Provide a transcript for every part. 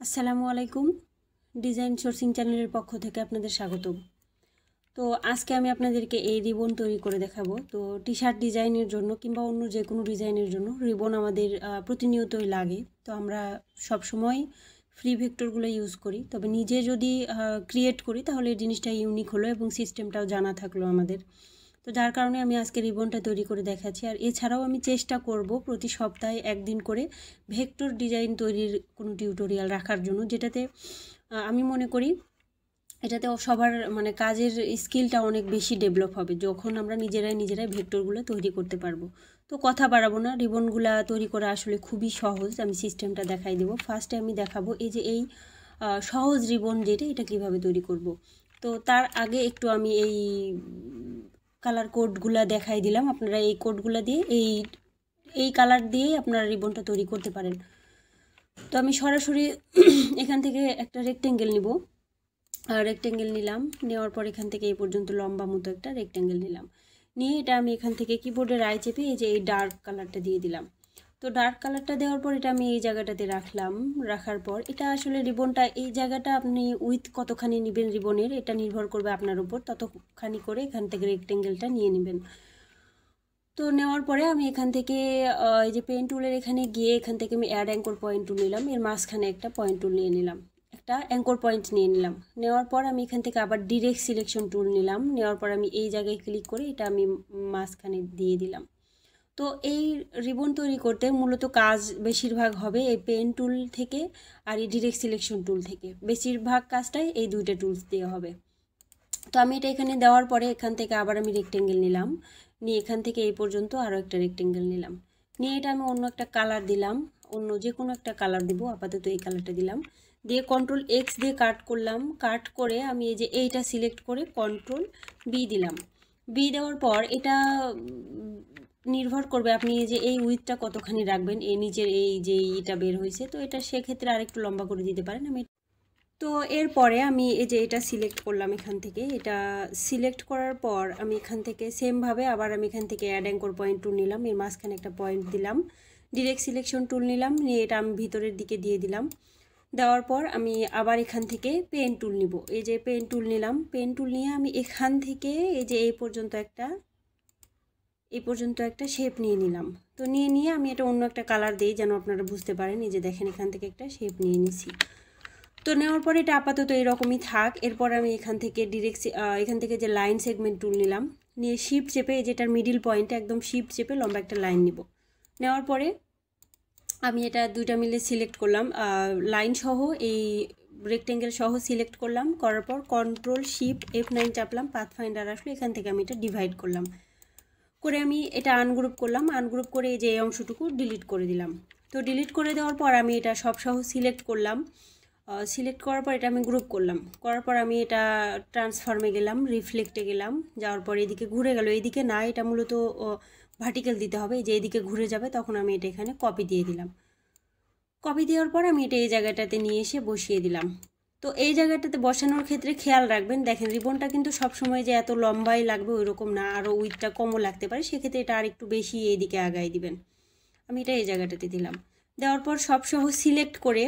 আসসালামু আলাইকুম, design sourcing চ্যানেলের পক্ষ থেকে আপনাদের স্বাগত তো আজকে আমি আপনাদেরকে এই রিবন তৈরি করে দেখাবো। তো টি শার্ট ডিজাইনের জন্য কিংবা অন্য যে কোনো ডিজাইনের জন্য রিবন আমাদের প্রতিনিয়তই লাগে। তো আমরা সব সময় ফ্রি ভেক্টরগুলো ইউজ করি। তবে নিজে যদি ক্রিয়েট করি তাহলে এই জিনিসটা ইউনিক হলো এবং সিস্টেমটাও জানা থাকল আমাদের। তো যার কারণে আমি আজকে রিবনটা তৈরি করে দেখাচ্ছি। আর এছাড়াও আমি চেষ্টা করব প্রতি সপ্তাহে একদিন করে ভেক্টর ডিজাইন তৈরির কোনো টিউটোরিয়াল রাখার জন্য, যেটাতে আমি মনে করি এটাতে সবার মানে কাজের স্কিলটা অনেক বেশি ডেভেলপ হবে, যখন আমরা নিজেরাই নিজেরাই ভেক্টরগুলো তৈরি করতে পারব। তো কথা বাড়াবো না, রিবনগুলো তৈরি করা আসলে খুবই সহজ, আমি সিস্টেমটা দেখাই দেবো। ফার্স্টে আমি দেখাবো এই যে এই সহজ রিবন যেটা, এটা কীভাবে তৈরি করব। তো তার আগে একটু আমি এই কালার কোডগুলো দেখাই দিলাম। আপনারা এই কোডগুলো দিয়ে, এই এই কালার দিয়েই আপনারা রিবনটা তৈরি করতে পারেন। তো আমি সরাসরি এখান থেকে একটা রেক্টেঙ্গেল নিব। রেক্টেঙ্গেল নিলাম, নেওয়ার পর এখান থেকে এই পর্যন্ত লম্বা মতো একটা রেক্টেঙ্গেল নিলাম। নিয়ে এটা আমি এখান থেকে কিবোর্ডের আয় চেপে এই যে এই ডার্ক কালারটা দিয়ে দিলাম। তো ডার্ক কালারটা দেওয়ার পর এটা আমি এই জায়গাটাতে রাখলাম। রাখার পর এটা আসলে রিবনটা এই জায়গাটা আপনি উইথ কতখানি নেবেন রিবনের এটা নির্ভর করবে আপনার উপর। ততখানি করে এখান থেকে রেক্টেঙ্গেলটা নিয়ে নেবেন। তো নেওয়ার পরে আমি এখান থেকে এই যে পেন টুলের এখানে গিয়ে এখান থেকে আমি অ্যাড অ্যাঙ্কর পয়েন্ট টুল নিলাম। এর মাঝখানে একটা পয়েন্ট টুল নিয়ে নিলাম। একটা অ্যাঙ্কর পয়েন্ট নিয়ে নিলাম। নেওয়ার পর আমি এখান থেকে আবার ডিরেক্ট সিলেকশন টুল নিলাম। নেওয়ার পর আমি এই জায়গায় ক্লিক করে এটা আমি মাঝখানে দিয়ে দিলাম। তো এই রিবন তৈরি করতে মূলত কাজ বেশিরভাগ হবে এই পেন টুল থেকে আর এই ডিরেক্ট সিলেকশন টুল থেকে। বেশিরভাগ কাজটাই এই দুইটা টুলস দিয়ে হবে। তো আমি এটা এখানে দেওয়ার পরে এখান থেকে আবার আমি রেক্টেঙ্গেল নিলাম। নিয়ে এখান থেকে এই পর্যন্ত আরও একটা রেক্টেঙ্গেল নিলাম। নিয়ে এটা আমি অন্য একটা কালার দিলাম। অন্য যে কোনো একটা কালার দিব, আপাতত এই কালারটা দিলাম। দিয়ে কন্ট্রোল এক্স দিয়ে কাট করলাম। কাট করে আমি এই যে এইটা সিলেক্ট করে কন্ট্রোল বি দিলাম। বি দেওয়ার পর এটা নির্ভর করবে আপনি এই যে এই উইথটা কতখানি রাখবেন, এই নিচের এই যে ইটা বের হয়েছে তো এটা সেক্ষেত্রে আরেকটু লম্বা করে দিতে পারেন আমি। তো এরপরে আমি এই যে এটা সিলেক্ট করলাম এখান থেকে, এটা সিলেক্ট করার পর আমি এখান থেকে সেমভাবে আবার আমি এখান থেকে অ্যাড অ্যাঙ্কর পয়েন্ট টুল নিলাম, এর মাঝখানে একটা পয়েন্ট দিলাম ডিরেক্ট সিলেকশন টুল নিলাম, নিয়ে এটা আমি ভিতরের দিকে দিয়ে দিলাম। দেওয়ার পর আমি আবার এখান থেকে পেন টুল নিব, এই যে পেন টুল নিলাম পেন টুল নিয়ে আমি এখান থেকে এই যে এই পর্যন্ত একটা এই পর্যন্ত একটা শেপ নিয়ে নিলাম। তো নিয়ে নিয়ে আমি এটা অন্য একটা কালার দিই যেন আপনারা বুঝতে পারেন। এই যে দেখেন এখান থেকে একটা শেপ নিয়ে নিছি। তো নেওয়ার পরে এটা আপাতত এরকমই থাক। এরপর আমি এখান থেকে ডিরেক্ট এখান থেকে যে লাইন সেগমেন্ট টুল নিলাম, নিয়ে শিপ চেপে যেটার মিডিল পয়েন্টে একদম শিপ চেপে লম্বা একটা লাইন নিব। নেওয়ার পরে আমি এটা দুইটা মিলে সিলেক্ট করলাম। লাইন সহ এই রেক্টেঙ্গেল সহ সিলেক্ট করলাম। করার পর কন্ট্রোল শিপ এফ নাইন চাপলাম। পাথ ফাইন্ডার আসলে। এখান থেকে আমি এটা ডিভাইড করলাম। করে আমি এটা আনগ্রুপ করলাম। আনগ্রুপ করে এই যে এই অংশটুকু ডিলিট করে দিলাম। তো ডিলিট করে দেওয়ার পর আমি এটা সব সহ সিলেক্ট করলাম সিলেক্ট করার পর এটা আমি গ্রুপ করলাম। করার পর আমি এটা ট্রান্সফর্মে গেলাম রিফ্লেক্টে গেলাম। যাওয়ার পর এদিকে ঘুরে গেল। এদিকে না, এটা মূলত ভার্টিক্যাল দিতে হবে। যে এদিকে ঘুরে যাবে, তখন আমি এটা এখানে কপি দিয়ে দিলাম। কপি দেওয়ার পর আমি এটা এই জায়গাটাতে নিয়ে এসে বসিয়ে দিলাম। তো এই জায়গাটাতে বসানোর ক্ষেত্রে খেয়াল রাখবেন, দেখেন রিবনটা কিন্তু সবসময় যে এত লম্বাই লাগবে ওই রকম না আরও উইথটা কমও লাগতে পারে, সেক্ষেত্রে এটা আর একটু বেশি এইদিকে আগাই দিবেন। আমি এটা এই জায়গাটাতে দিলাম। দেওয়ার পর সবসহ সিলেক্ট করে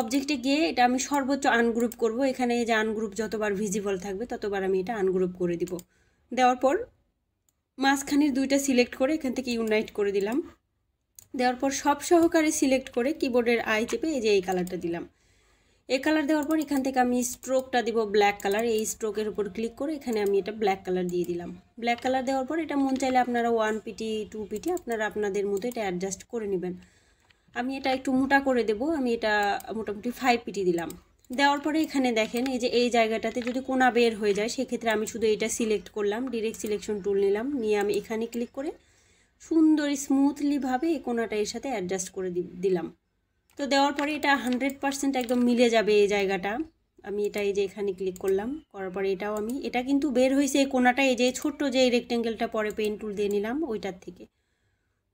অবজেক্টে গিয়ে এটা আমি সর্বোচ্চ আনগ্রুপ করব। এখানে যে আনগ্রুপ যতবার ভিজিবল থাকবে ততবার আমি এটা আনগ্রুপ করে দিব। দেওয়ার পর মাঝখানের দুইটা সিলেক্ট করে এখান থেকে ইউনাইট করে দিলাম। দেওয়ার পর সব সহকারে সিলেক্ট করে কিবোর্ডের আই চেপে এই যে এই কালারটা দিলাম। এই কালার দেওয়ার পর এখান থেকে আমি স্ট্রোকটা দিব ব্ল্যাক কালার এই স্ট্রোকের উপর ক্লিক করে এখানে আমি এটা ব্ল্যাক কালার দিয়ে দিলাম। ব্ল্যাক কালার দেওয়ার পর এটা মন চাইলে আপনারা ওয়ান পিটি টু পিটি আপনারা আপনাদের মতো এটা অ্যাডজাস্ট করে নেবেন। আমি এটা একটু মোটা করে দেব, আমি এটা মোটামুটি ফাইভ পিটি দিলাম। দেওয়ার পরে এখানে দেখেন, এই যে এই জায়গাটাতে যদি কোনা বের হয়ে যায়, সেক্ষেত্রে আমি শুধু এটা সিলেক্ট করলাম ডিরেক্ট সিলেকশন টুল নিলাম, নিয়ে আমি এখানে ক্লিক করে সুন্দর স্মুথলিভাবে এই কোনাটা এর সাথে অ্যাডজাস্ট করে দিলাম। তো দেওয়ার পরে এটা হান্ড্রেড পারসেন্ট একদম মিলে যাবে এই জায়গাটা। আমি এটা এই যে এখানে ক্লিক করলাম, করার পরে এটাও আমি, এটা কিন্তু বের হয়েছে এই কোনাটা এই যে ছোট্ট যে এই রেক্টেঙ্গেলটা পরে পেন টুল দিয়ে নিলাম, ওইটার থেকে।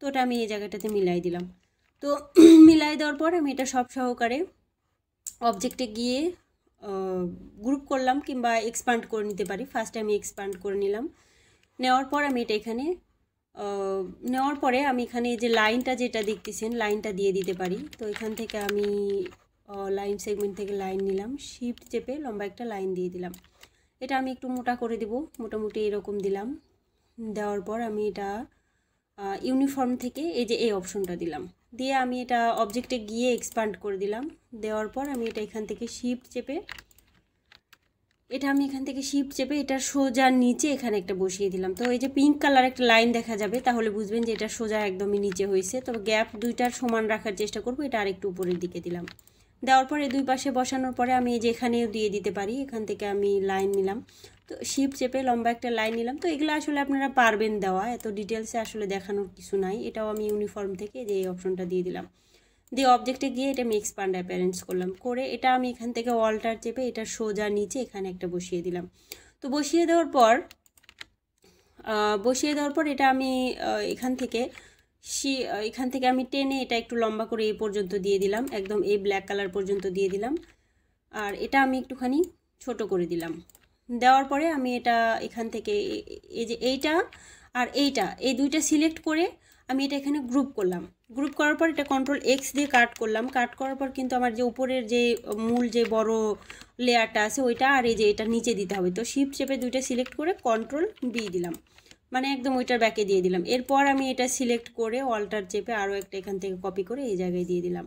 তো ওটা আমি এই জায়গাটাতে মিলাই দিলাম। তো মিলাই দেওয়ার পর আমি এটা সব সহকারে অবজেক্টে গিয়ে গ্রুপ করলাম কিংবা এক্সপান্ড করে নিতে পারি। ফার্স্টে আমি এক্সপান্ড করে নিলাম। নেওয়ার পর আমি এটা এখানে নেওয়ার পরে আমি এখানে যে লাইনটা যেটা দেখতেছেন, লাইনটা দিয়ে দিতে পারি। তো এখান থেকে আমি লাইন সেগমেন্ট থেকে লাইন নিলাম। শিফট চেপে লম্বা একটা লাইন দিয়ে দিলাম। এটা আমি একটু মোটা করে দেব। মোটামুটি এরকম দিলাম। দেওয়ার পর আমি এটা ইউনিফর্ম থেকে এই যে এই অপশনটা দিলাম। দিয়ে আমি এটা অবজেক্টে গিয়ে এক্সপান্ড করে দিলাম। দেওয়ার পর আমি এটা এখান থেকে শিফট চেপে এটা আমি এখান থেকে শিফট চেপে এটা সোজা নিচে এখানে একটা বসিয়ে দিলাম। তো এই যে পিঙ্ক কালার একটা লাইন দেখা যাবে, তাহলে বুঝবেন যে এটা সোজা একদমই নিচে হয়েছে। তবে গ্যাপ দুইটার সমান রাখার চেষ্টা করব, এটা আরেকটু উপরের দিকে দিলাম। দেওয়ার পরে দুই পাশে বসানোর পরে আমি এই যে এখানেও দিয়ে দিতে পারি, এখান থেকে আমি লাইন নিলাম। তো শিপ চেপে লম্বা একটা লাইন নিলাম। তো এগুলো আসলে আপনারা পারবেন দেওয়া, এত ডিটেলসে আসলে দেখানোর কিছু নাই। এটাও আমি ইউনিফর্ম থেকে যে এই অপশনটা দিয়ে দিলাম। দিয়ে অবজেক্টে গিয়ে এটা আমি এক্সপান্ড অ্যাপারেন্স করলাম। করে এটা আমি এখান থেকে ওয়ালটার চেপে এটা সোজা নিচে এখানে একটা বসিয়ে দিলাম। তো বসিয়ে দেওয়ার পর বসিয়ে দেওয়ার পর এটা আমি এখান থেকে সি এখান থেকে আমি টেনে এটা একটু লম্বা করে এই পর্যন্ত দিয়ে দিলাম। একদম এই ব্ল্যাক কালার পর্যন্ত দিয়ে দিলাম। আর এটা আমি একটুখানি ছোট করে দিলাম। দেওয়ার পরে আমি এটা এখান থেকে এই যে এইটা আর এইটা, এই দুইটা সিলেক্ট করে আমি এটা এখানে গ্রুপ করলাম। গ্রুপ করার পর এটা কন্ট্রোল এক্স দিয়ে কাট করলাম। কাট করার পর কিন্তু আমার যে উপরের যে মূল যে বড় লেয়ারটা আছে, ওইটা আর এই যে এটা নিচে দিতে হবে। তো শিফট চেপে দুইটা সিলেক্ট করে কন্ট্রোল বি দিলাম। মানে একদম ওইটার ব্যাকে দিয়ে দিলাম। এরপর আমি এটা সিলেক্ট করে অল্টার চেপে আরও একটা এখান থেকে কপি করে এই জায়গায় দিয়ে দিলাম।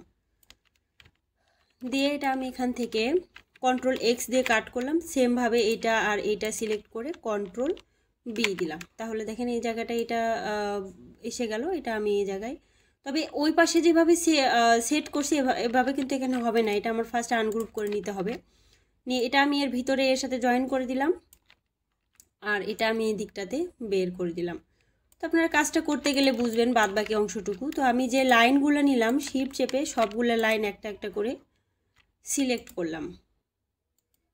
দিয়ে এটা আমি এখান থেকে কন্ট্রোল এক্স দিয়ে কাট করলাম। সেমভাবে এটা আর এটা সিলেক্ট করে কন্ট্রোল বি দিলাম। তাহলে দেখেন এই জায়গাটা এটা এসে গেল। এটা আমি এই জায়গায় তবে ওই পাশে যেভাবে সেট করছি এভাবে কিন্তু এখানে হবে না। এটা আমার ফার্স্ট আনগ্রুপ করে নিতে হবে। নিয়ে এটা আমি এর ভিতরে এর সাথে জয়েন করে দিলাম। আর এটা আমি এই দিকটাতে বের করে দিলাম। তো আপনারা কাজটা করতে গেলে বুঝবেন বাদ বাকি অংশটুকু। তো আমি যে লাইনগুলো নিলাম শিপ চেপে সবগুলো লাইন একটা একটা করে সিলেক্ট করলাম।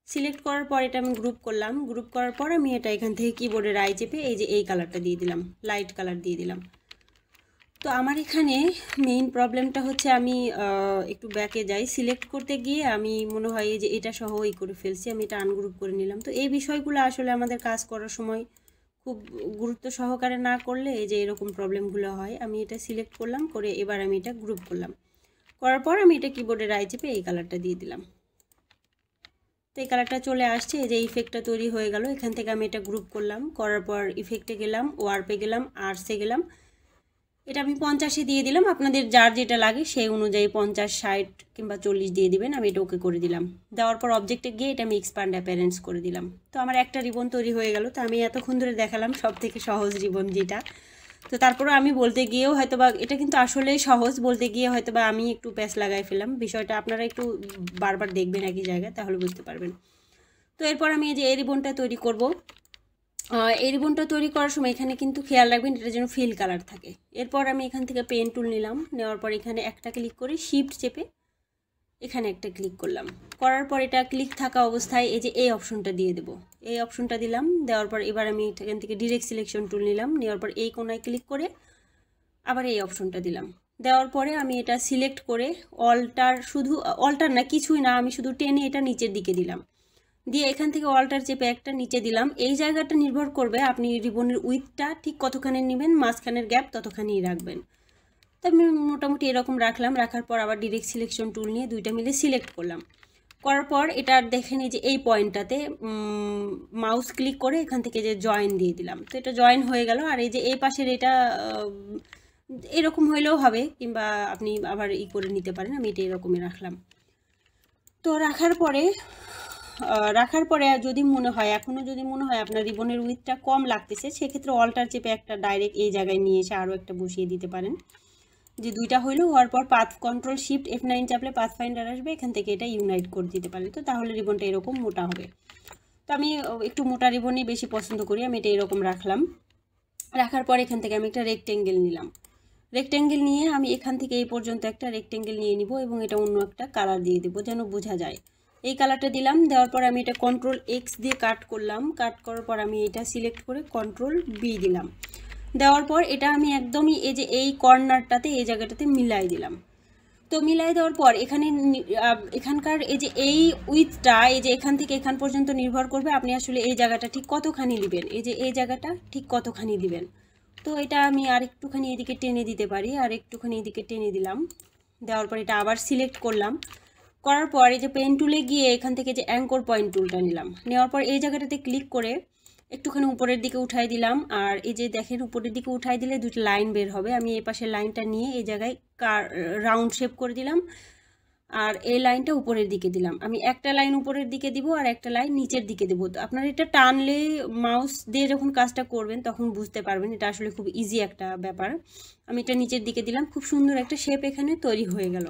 সিলেক্ট করার পর এটা আমি গ্রুপ করলাম। গ্রুপ করার পর আমি এটা এখান থেকে কিবোর্ডের আই চেপে এই যে এই কালারটা দিয়ে দিলাম। লাইট কালার দিয়ে দিলাম। তো আমার এখানে মেইন প্রবলেমটা হচ্ছে আমি একটু ব্যাকে যাই। সিলেক্ট করতে গিয়ে আমি মনে হয় যে এটা সহ এই করে ফেলছি, আমি এটা আনগ্রুপ করে নিলাম। তো এই বিষয়গুলো আসলে আমাদের কাজ করার সময় খুব গুরুত্ব সহকারে না করলে এই যে এরকম প্রবলেমগুলো হয়, আমি এটা সিলেক্ট করলাম, করে এবার আমি এটা গ্রুপ করলাম। করার পর আমি এটা কিবোর্ডের আই চেপে এই কালারটা দিয়ে দিলাম। তো এই কালারটা চলে আসছে যে ইফেক্টটা তৈরি হয়ে গেল, এখান থেকে আমি এটা গ্রুপ করলাম। করার পর ইফেক্টে গেলাম ওয়ার্পে গেলাম আর্টসে গেলাম। এটা আমি পঞ্চাশে দিয়ে দিলাম। আপনাদের যার যেটা লাগে সেই অনুযায়ী পঞ্চাশ, ষাট কিংবা চল্লিশ দিয়ে দিবেন। আমি এটা ওকে করে দিলাম। দেওয়ার পর অবজেক্টে গিয়ে এটা আমি এক্সপান্ড অ্যাপারেন্স করে দিলাম। তো আমার একটা রিবন তৈরি হয়ে গেল। তো আমি এতক্ষণ ধরে দেখালাম সব থেকে সহজ রিবন যেটা। তো তারপরে আমি বলতে গিয়েও হয়তো বা এটা কিন্তু আসলেই সহজ। বলতে গিয়ে হয়তো বা আমি একটু প্যাচ লাগাই ফেলাম বিষয়টা আপনারা একটু বারবার দেখবেন একই জায়গায়, তাহলে বুঝতে পারবেন। তো এরপর আমি এই যে এই রিবনটা তৈরি করব। এই রিবনটা তৈরি করার সময় এখানে কিন্তু খেয়াল রাখবেন এটা যেন ফিল কালার থাকে। এরপর আমি এখান থেকে পেন টুল নিলাম। নেওয়ার পর এখানে একটা ক্লিক করে শিফট চেপে এখানে একটা ক্লিক করলাম। করার পর এটা ক্লিক থাকা অবস্থায় এই যে এই অপশনটা দিয়ে দেবো। এই অপশনটা দিলাম। দেওয়ার পর এবার আমি এখান থেকে ডিরেক্ট সিলেকশন টুল নিলাম। নেওয়ার পর এই কোনায় ক্লিক করে আবার এই অপশনটা দিলাম। দেওয়ার পরে আমি এটা সিলেক্ট করে অল্টার শুধু অল্টার না কিছুই না, আমি শুধু টেনে এটা নিচের দিকে দিলাম। দিয়ে এখান থেকে অল্টার চেপে একটা নিচে দিলাম। এই জায়গাটা নির্ভর করবে আপনি রিবনের উইথটা ঠিক কতখানি নেবেন, মাঝখানের গ্যাপ ততখানিই রাখবেন। তো আমি মোটামুটি এরকম রাখলাম, রাখার পর আবার ডিরেক্ট সিলেকশন টুল নিয়ে দুইটা মিলে সিলেক্ট করলাম। করার পর এটা দেখে নিই যে এই পয়েন্টটাতে মাউস ক্লিক করে এখান থেকে যে জয়েন দিয়ে দিলাম। তো এটা জয়েন হয়ে গেল আর এই যে এই পাশের এটা এরকম হইলেও হবে কিংবা আপনি আবার ই করে নিতে পারেন, আমি এটা এরকমই রাখলাম। তো রাখার পরে রাখার পরে যদি মনে হয় এখনও যদি মনে হয় আপনার রিবনের উইথটা কম লাগতেছে, সেক্ষেত্রে অল্টার চেপে একটা ডাইরেক্ট এই জায়গায় নিয়ে এসে আরও একটা বসিয়ে দিতে পারেন। যে দুইটা হইল, হওয়ার পর path control shift F nine চাপলে path finder আসবে, এখান থেকে এটা ইউনাইট করে দিতে পারেন। তো তাহলে রিবনটা এরকম মোটা হবে। তো আমি একটু মোটা রিবনই বেশি পছন্দ করি, আমি এটা এরকম রাখলাম। রাখার পর এখান থেকে আমি একটা রেক্টেঙ্গেল নিলাম। রেক্টেঙ্গেল নিয়ে আমি এখান থেকে এই পর্যন্ত একটা রেক্টেঙ্গেল নিয়ে নিব এবং এটা অন্য একটা কালার দিয়ে দেবো, যেন বোঝা যায়। এই কালারটা দিলাম, দেওয়ার পর আমি এটা কন্ট্রোল এক্স দিয়ে কাট করলাম। কাট করার পর আমি এটা সিলেক্ট করে কন্ট্রোল বি দিলাম। দেওয়ার পর এটা আমি একদমই এই যে এই কর্নারটাতে এই জায়গাটাতে মিলাই দিলাম। তো মিলাই দেওয়ার পর এখানে এখানকার এই যে এই উইথটা এই যে এখান থেকে এখান পর্যন্ত নির্ভর করবে আপনি আসলে এই জায়গাটা ঠিক কতখানি দিবেন এই যে এই জায়গাটা ঠিক কতখানি দিবেন। তো এটা আমি আর একটুখানি এদিকে টেনে দিতে পারি, আর একটুখানি এদিকে টেনে দিলাম। দেওয়ার পর এটা আবার সিলেক্ট করলাম। করার পর এই যে পেন টুলে গিয়ে এখান থেকে যে অ্যাঙ্কর পয়েন্ট টুলটা নিলাম। নেওয়ার পর এই জায়গাটাতে ক্লিক করে একটুখানি উপরের দিকে উঠাই দিলাম। আর এই যে দেখেন উপরের দিকে উঠাই দিলে দুটো লাইন বের হবে। আমি এই পাশের লাইনটা নিয়ে এই জায়গায় কার রাউন্ড শেপ করে দিলাম। আর এই লাইনটা উপরের দিকে দিলাম। আমি একটা লাইন উপরের দিকে দিব আর একটা লাইন নিচের দিকে দেবো। তো আপনারা এটা টানলে মাউস দিয়ে যখন কাজটা করবেন তখন বুঝতে পারবেন। এটা আসলে খুব ইজি একটা ব্যাপার। আমি এটা নিচের দিকে দিলাম। খুব সুন্দর একটা শেপ এখানে তৈরি হয়ে গেল।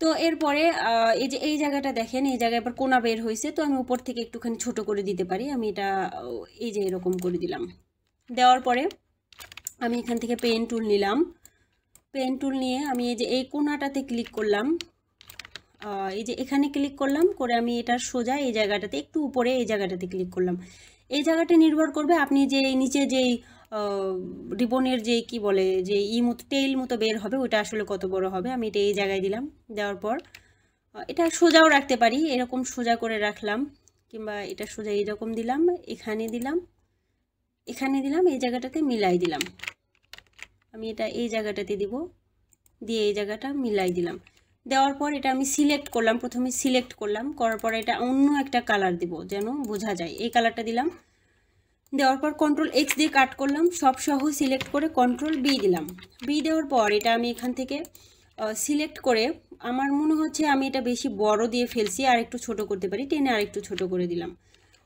তো এরপরে এই যে, এই জায়গাটা দেখেন, এই জায়গায় এবার কোনা বের হয়েছে, তো আমি উপর থেকে একটুখানি ছোট করে দিতে পারি। আমি এটা এই যে, এরকম করে দিলাম। দেওয়ার পরে আমি এখান থেকে পেন টুল নিলাম। পেন টুল নিয়ে আমি এই যে, এই কোনাটাতে ক্লিক করলাম। এই যে, এখানে ক্লিক করলাম, করে আমি এটা সোজা এই জায়গাটাতে, একটু উপরে এই জায়গাটাতে ক্লিক করলাম। এই জায়গাটা নির্ভর করবে আপনি যে, নিচে যেই রিবনের যে কি বলে যে ই মতো, টেইল মতো বের হবে ওটা আসলে কত বড় হবে? আমি এটা এই জায়গায় দিলাম, দেওয়ার পর এটা সোজাও রাখতে পারি, এরকম সোজা করে রাখলাম, কিংবা এটা সোজা এইরকম দিলাম, এখানে দিলাম এখানে দিলাম, এই জায়গাটাতে মিলাই দিলাম। আমি এটা এই জায়গাটাতে দিব, দিয়ে এই জায়গাটা মিলাই দিলাম। দেওয়ার পর এটা আমি সিলেক্ট করলাম, প্রথমে সিলেক্ট করলাম, করার পর এটা অন্য একটা কালার দিব, যেন বোঝা যায়। এই কালারটা দিলাম দেওয়ার পর কন্ট্রোল এক্স দিয়ে কাট করলাম, সব সহ সিলেক্ট করে কন্ট্রোল বি দিলাম। বি দেওয়ার পর এটা আমি এখান থেকে সিলেক্ট করে আমার মনে হচ্ছে আমি এটা বেশি বড় দিয়ে ফেলছি, আর একটু ছোট করতে পারি, টেনে আর একটু ছোট করে দিলাম।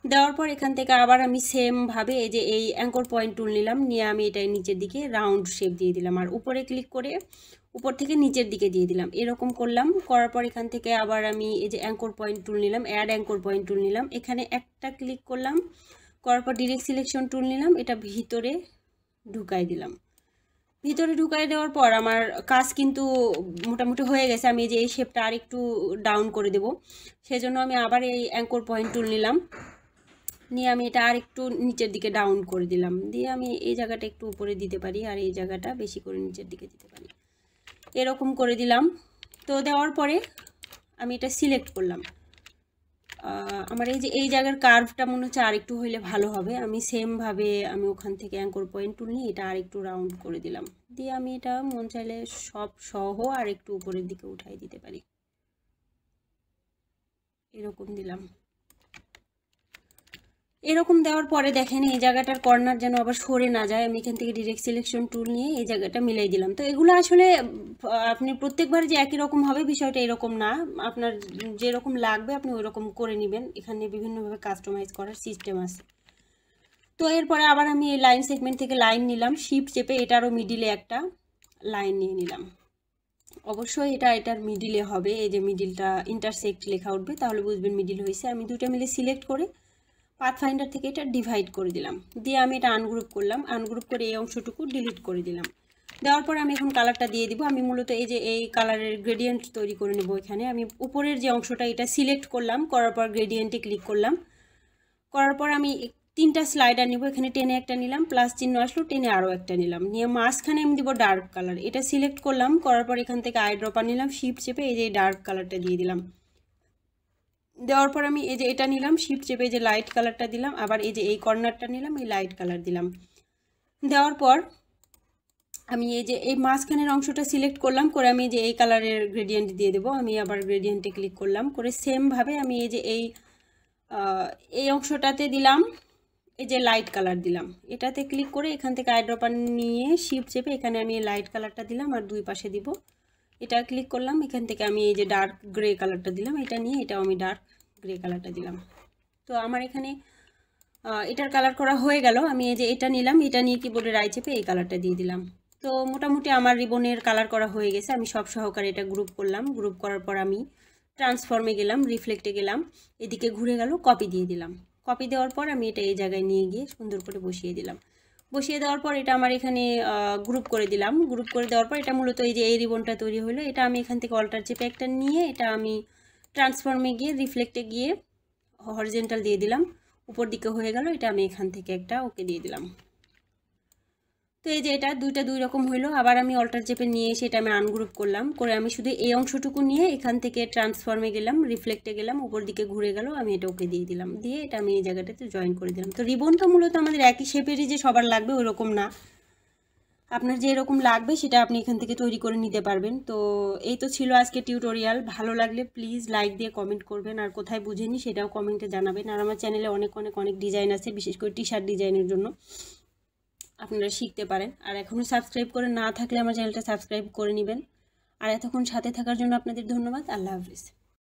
দেওয়ার পর এখান থেকে আবার আমি সেমভাবে এই যে এই অ্যাঙ্কর পয়েন্ট টুল নিলাম, নিয়ে আমি এটা নিচের দিকে রাউন্ড শেপ দিয়ে দিলাম, আর উপরে ক্লিক করে উপর থেকে নিচের দিকে দিয়ে দিলাম। এরকম করলাম, করার পর এখান থেকে আবার আমি এই যে অ্যাঙ্কর পয়েন্ট টুল নিলাম অ্যাড অ্যাঙ্কর পয়েন্ট টুল নিলাম। এখানে একটা ক্লিক করলাম করার পর ডিরেক্ট সিলেকশন টুল নিলাম, এটা ভিতরে ঢুকাই দিলাম। ভিতরে ঢুকাই দেওয়ার পর আমার কাজ কিন্তু মোটামুটি হয়ে গেছে, আমি যে এই শেপটা আর একটু ডাউন করে দেব। সেজন্য আমি আবার এই অ্যাঙ্কর পয়েন্ট টুল নিলাম। নিয়ে আমি এটা আর একটু নিচের দিকে ডাউন করে দিলাম। দিয়ে আমি এই জায়গাটা একটু উপরে দিতে পারি আর এই জায়গাটা বেশি করে নিচের দিকে দিতে পারি। এরকম করে দিলাম। তো দেওয়ার পরে আমি এটা সিলেক্ট করলাম। আমার এই যে, এই জায়গার কার্ভটা মনে হচ্ছে আরেকটু হইলে ভালো হবে। আমি সেমভাবে আমি ওখান থেকে অ্যাঙ্কর পয়েন্ট তুলি এটা আরেকটু রাউন্ড করে দিলাম। দিয়ে আমি এটা মন চাইলে সব সহ আর একটু উপরের দিকে উঠাই দিতে পারি। এরকম দিলাম। এরকম দেওয়ার পরে দেখেন এই জায়গাটার কর্নার যেন আবার সরে না যায়, আমি এখান থেকে ডিরেক্ট সিলেকশন টুল নিয়ে এই জায়গাটা মিলাই দিলাম। তো এগুলো আসলে, আপনি প্রত্যেকবার যে একই রকম হবে বিষয়টা এরকম না। আপনার যেরকম লাগবে আপনি ওই রকম করে নেবেন। এখানে বিভিন্নভাবে কাস্টমাইজ করার সিস্টেম আছে। তো এরপরে আবার আমি এই লাইন সেগমেন্ট থেকে লাইন নিলাম। শিপ চেপে এটারও মিডিলে একটা লাইন নিয়ে নিলাম। অবশ্যই এটা, এটার মিডিলে হবে। এই যে মিডিলটা ইন্টারসেক্ট লেখা উঠবে, তাহলে বুঝবেন মিডিল হয়েছে। আমি দুটো মিলে সিলেক্ট করে পাথ ফাইন্ডার থেকে এটা ডিভাইড করে দিলাম। দিয়ে আমি এটা আনগ্রুপ করলাম। আনগ্রুপ করে এই অংশটুকু ডিলিট করে দিলাম। দেওয়ার পর আমি এখন কালারটা দিয়ে দিব। আমি মূলত এই যে এই কালারের গ্রেডিয়েন্ট তৈরি করে নেব এখানে। আমি উপরের যে অংশটা এটা সিলেক্ট করলাম। করার পর গ্রেডিয়েন্টে ক্লিক করলাম। করার পর আমি তিনটা স্লাইডার নিব। এখানে টেনে একটা নিলাম। প্লাস চিহ্ন আসলো, টেনে আরও একটা নিলাম। নিয়ে মাঝখানে আমি দিব ডার্ক কালার এটা সিলেক্ট করলাম। করার পর এখান থেকে আই ড্রপার নিলাম। শিপ চেপে এই যে ডার্ক কালারটা দিয়ে দিলাম। দেওয়ার পর আমি এই যে এটা নিলাম শিফট চেপে যে লাইট কালারটা দিলাম, আবার এই যে এই কর্নারটা নিলাম, এই লাইট কালার দিলাম। দেওয়ার পর আমি এই যে এই মাঝখানের অংশটা সিলেক্ট করলাম, করে আমি যে এই কালারের গ্রেডিয়েন্ট দিয়ে দেবো, আমি আবার গ্রেডিয়েন্টে ক্লিক করলাম, করে সেমভাবে আমি এই যে এই এই অংশটাতে দিলাম, এই যে লাইট কালার দিলাম। এটাতে ক্লিক করে এখান থেকে আইড্রপার নিয়ে শিফট চেপে এখানে আমি লাইট কালারটা দিলাম, আর দুই পাশে দিব। এটা ক্লিক করলাম, এখান থেকে আমি এই যে ডার্ক গ্রে কালারটা দিলাম, এটা নিয়ে এটাও আমি ডার্ক গ্রে কালারটা দিলাম। তো আমার এখানে এটার কালার করা হয়ে গেল, আমি এই যে এটা নিলাম, এটা নিয়ে কিবোর্ডে রাই চেপে এই কালারটা দিয়ে দিলাম। তো মোটামুটি আমার রিবনের কালার করা হয়ে গেছে, আমি সব সহকারে এটা গ্রুপ করলাম গ্রুপ করার পর আমি ট্রান্সফর্মে গেলাম রিফ্লেক্টে গেলাম, এদিকে ঘুরে গেল কপি দিয়ে দিলাম। কপি দেওয়ার পর আমি এটা এই জায়গায় নিয়ে গিয়ে সুন্দর করে বসিয়ে দিলাম। বসিয়ে দেওয়ার পর এটা আমার এখানে গ্রুপ করে দিলাম। গ্রুপ করে দেওয়ার পর এটা মূলত এই যে এই রিবনটা তৈরি হলো, এটা আমি এখান থেকে অল্টার চেপে একটা নিয়ে এটা আমি ট্রান্সফর্মে গিয়ে রিফ্লেক্টে গিয়ে হরিজেন্টাল দিয়ে দিলাম। উপর দিকে হয়ে গেল, এটা আমি এখান থেকে একটা ওকে দিয়ে দিলাম। তো এই যে এটা দুইটা দুই রকম হইল, আবার আমি অল্টার চেপে নিয়ে এসে এটা আমি আনগ্রুপ করলাম, করে আমি শুধু এই অংশটুকু নিয়ে এখান থেকে ট্রান্সফর্মে গেলাম রিফ্লেক্টে গেলাম, উপর দিকে ঘুরে গেল, আমি এটা ওকে দিয়ে দিলাম, দিয়ে এটা আমি এই জায়গাটাতে জয়েন করে দিলাম। তো রিবনটা মূলত আমাদের একই শেপেরই যে সবার লাগবে ওরকম না। আপনার যে এরকম লাগবে সেটা আপনি এখান থেকে তৈরি করে নিতে পারবেন। তো এই তো ছিল আজকে টিউটোরিয়াল ভালো লাগলে প্লিজ লাইক দিয়ে কমেন্ট করবেন, আর কোথায় বুঝেনি সেটাও কমেন্টে জানাবেন। আর আমার চ্যানেলে অনেক অনেক অনেক ডিজাইন আছে, বিশেষ করে টি শার্ট ডিজাইনের জন্য। আপনারা শিখতে পারেন। আর এখনও সাবস্ক্রাইব করে না থাকলে আমার চ্যানেলটা সাবস্ক্রাইব করে নেবেন। আর এতক্ষণ সাথে থাকার জন্য আপনাদের ধন্যবাদ। আল্লাহ হাফিজ।